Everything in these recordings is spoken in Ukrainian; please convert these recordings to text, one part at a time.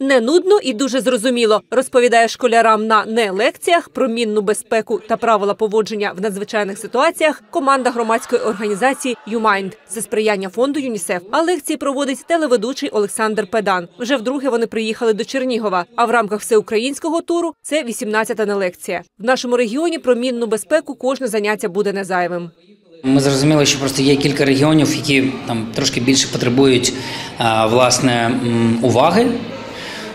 Не нудно і дуже зрозуміло, розповідає школярам на не лекціях про мінну безпеку та правила поводження в надзвичайних ситуаціях команда громадської організації «Юмайнд» за сприяння фонду ЮНІСЕФ. А лекції проводить телеведучий Олександр Педан. Вже вдруге вони приїхали до Чернігова. А в рамках всеукраїнського туру це 18-та не лекція. В нашому регіоні про мінну безпеку кожне заняття буде незайвим. Ми зрозуміли, що просто є кілька регіонів, які там трошки більше потребують власне уваги.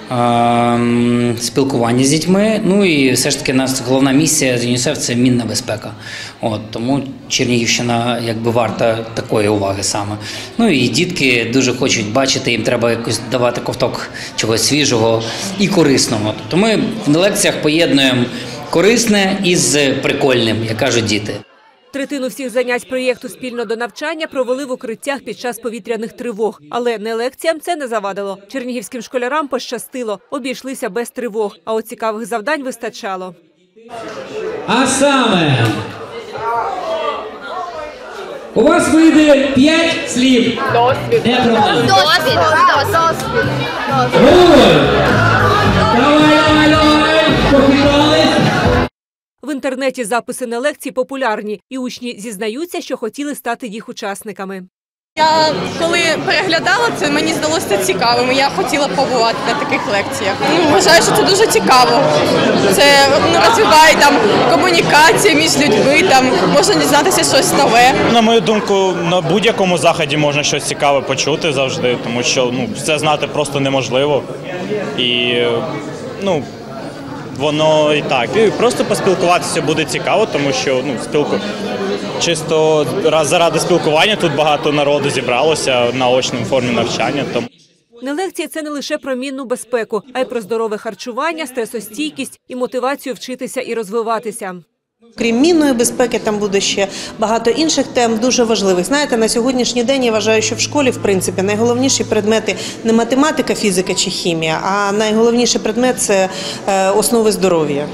А, м, Спілкування з дітьми, ну і все ж таки нас головна місія з ЮНІСЕФ це мінна безпека. От тому Чернігівщина якби варта такої уваги саме. Ну і дітки дуже хочуть бачити, їм треба якось давати ковток чогось свіжого і корисного. Тобто ми в лекціях поєднуємо корисне із прикольним, як кажуть діти. Третину всіх занять проєкту спільно до навчання провели в укриттях під час повітряних тривог. Але не лекціям це не завадило. Чернігівським школярам пощастило, обійшлися без тривог, а от цікавих завдань вистачало. А саме у вас вийде 5 слів. Досвід. Не проблема. Досвід. Досвід. Інтернеті записи на лекції популярні, і учні зізнаються, що хотіли стати їх учасниками. Я коли переглядала це, мені здалося цікавим. Я хотіла побувати на таких лекціях. Ну, вважаю, що це дуже цікаво. Це ну, розвиває там комунікацію між людьми, там можна дізнатися щось нове. На мою думку, на будь-якому заході можна щось цікаве почути завжди, тому що ну, все знати просто неможливо. І ну, воно і так. І просто поспілкуватися буде цікаво, тому що ну, спілку... чисто раз заради спілкування тут багато народу зібралося на очному формі навчання. Тому Не лекція це не лише про мінну безпеку, а й про здорове харчування, стресостійкість і мотивацію вчитися і розвиватися. Крім мінної безпеки, там буде ще багато інших тем, дуже важливих. Знаєте, на сьогоднішній день я вважаю, що в школі, в принципі, найголовніші предмети не математика, фізика чи хімія, а найголовніший предмет це е, основи здоров'я.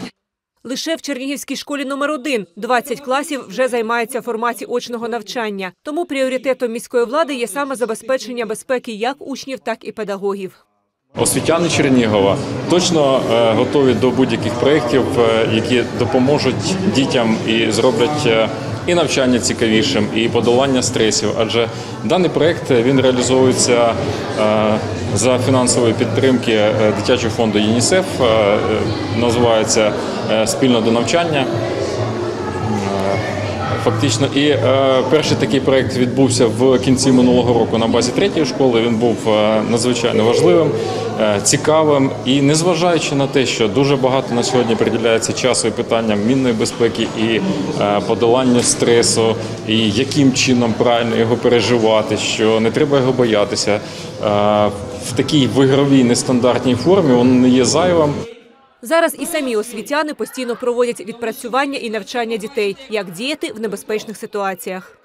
Лише в Чернігівській школі номер один 20 класів вже займаються в форматі очного навчання. Тому пріоритетом міської влади є саме забезпечення безпеки як учнів, так і педагогів. Освітяни Чернігова точно е, готові до будь-яких проєктів, е, які допоможуть дітям і зроблять е, і навчання цікавішим, і подолання стресів. Адже даний проєкт він реалізовується за фінансової підтримки дитячого фонду ЮНІСЕФ. Називається спільно до навчання. Фактично, і е, перший такий проект відбувся в кінці минулого року на базі третьої школи. Він був е, надзвичайно важливим, е, цікавим і незважаючи на те, що дуже багато на сьогодні приділяється часу і питанням мінної безпеки і е, подолання стресу, і яким чином правильно його переживати, що не треба його боятися. Е, в такій вигровій нестандартній формі воно не є зайвим. Зараз і самі освітяни постійно проводять відпрацювання і навчання дітей, як діяти в небезпечних ситуаціях.